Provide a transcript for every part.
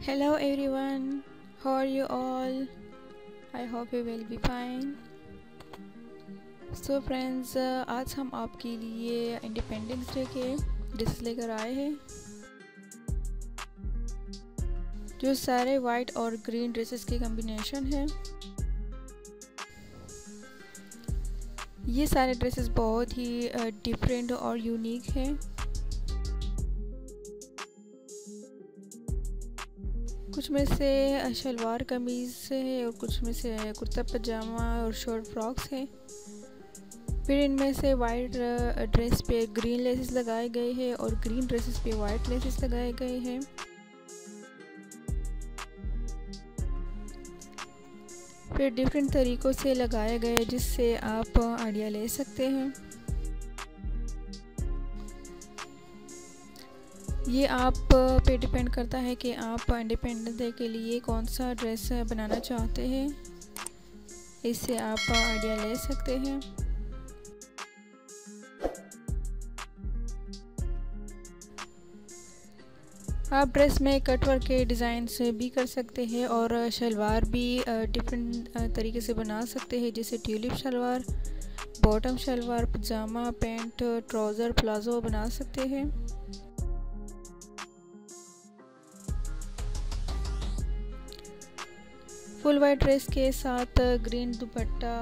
Hello everyone, how are you all? Hope you will be fine. So friends, uh, आज हम आपके लिए independence day के dress लेकर आए हैं जो सारे वाइट और ग्रीन ड्रेसेस के कॉम्बिनेशन है ये सारे ड्रेसेस बहुत ही डिफरेंट uh, और यूनिक हैं कुछ में से शलवार कमीज़ है और कुछ में से कुर्ता पजामा और शॉर्ट फ्रॉक्स हैं। फिर इनमें से वाइट ड्रेस पे ग्रीन लेसेस लगाए गए हैं और ग्रीन ड्रेसेस पे वाइट लेसेस लगाए गए हैं। फिर डिफरेंट तरीक़ों से लगाए गए जिससे आप आइडिया ले सकते हैं। ये आप पे डिपेंड करता है कि आप इंडिपेंडेंस डे के लिए कौन सा ड्रेस बनाना चाहते हैं। इससे आप आइडिया ले सकते हैं। आप ड्रेस में कट वर्क के डिज़ाइन से भी कर सकते हैं और शलवार भी डिफरेंट तरीके से बना सकते हैं। जैसे tulip salwar bottom salwar pyjama pant trouser palazzo बना सकते हैं। फुल वाइट ड्रेस के साथ ग्रीन दुपट्टा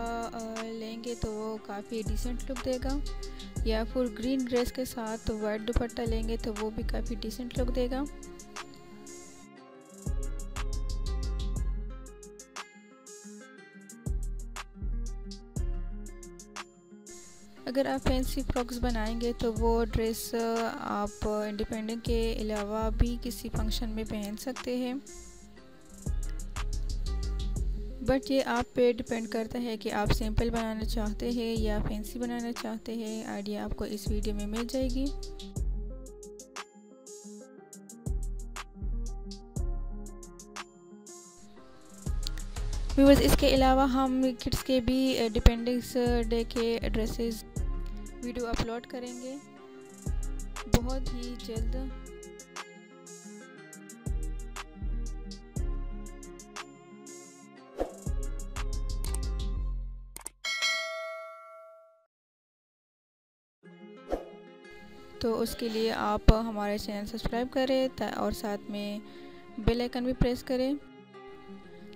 लेंगे तो वो काफ़ी डिसेंट लुक देगा। या फुल ग्रीन ड्रेस के साथ वाइट दुपट्टा लेंगे तो वो भी काफ़ी डिसेंट लुक देगा। अगर आप फैंसी फ्रॉक्स बनाएँगे तो वो ड्रेस आप इंडिपेंडेंट के अलावा भी किसी फ़ंक्शन में पहन सकते हैं। बट ये आप पे डिपेंड करता है कि आप सिंपल बनाना चाहते हैं या फैंसी बनाना चाहते हैं, आइडिया आपको इस वीडियो में मिल जाएगी। व्यूवर्स इसके अलावा हम किड्स के भी डिपेंडेंस डे के ड्रेसेस वीडियो अपलोड करेंगे। बहुत ही जल्द तो उसके लिए आप हमारे चैनल सब्सक्राइब करें और साथ में बेल आइकन भी प्रेस करें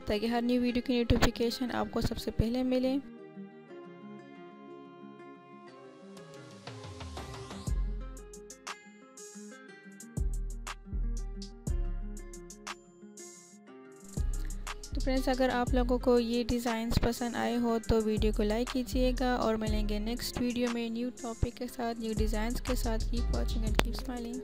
ताकि हर न्यू वीडियो की नोटिफिकेशन आपको सबसे पहले मिले। तो फ्रेंड्स, अगर आप लोगों को ये डिज़ाइंस पसंद आए हो तो वीडियो को लाइक कीजिएगा और मिलेंगे नेक्स्ट वीडियो में न्यू टॉपिक के साथ न्यू डिज़ाइंस के साथ। Keep watching and keep smiling